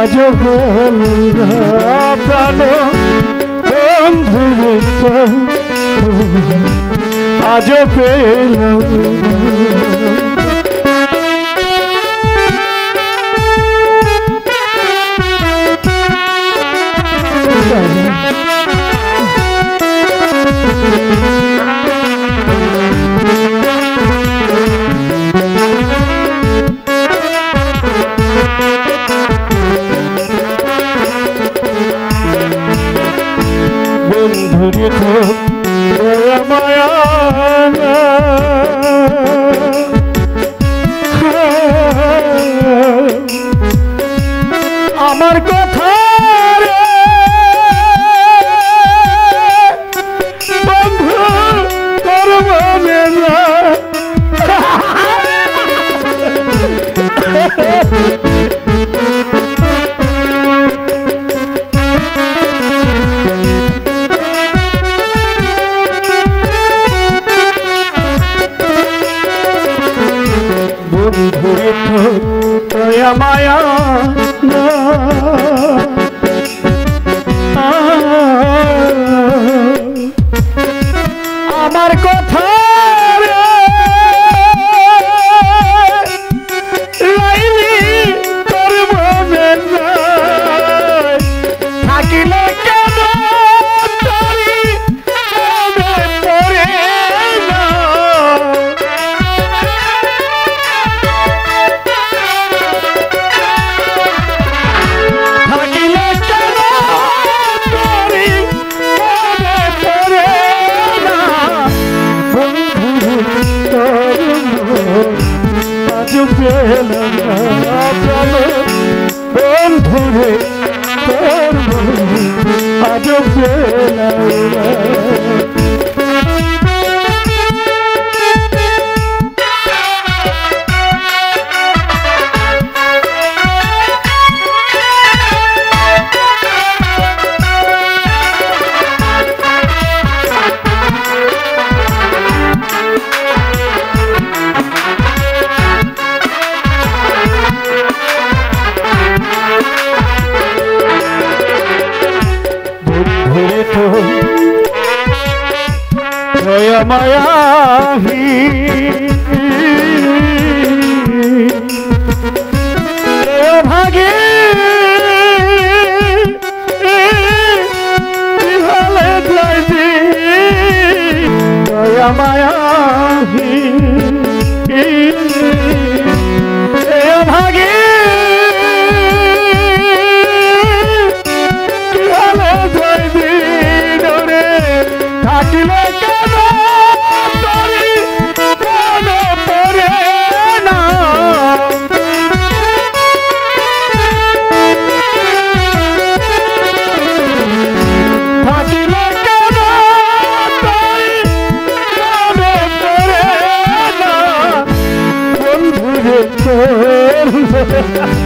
আজ প্রাণ। বন্ধু আজ পেলাম বন্ধুরে আজ मायावी 哈哈。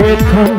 রেখো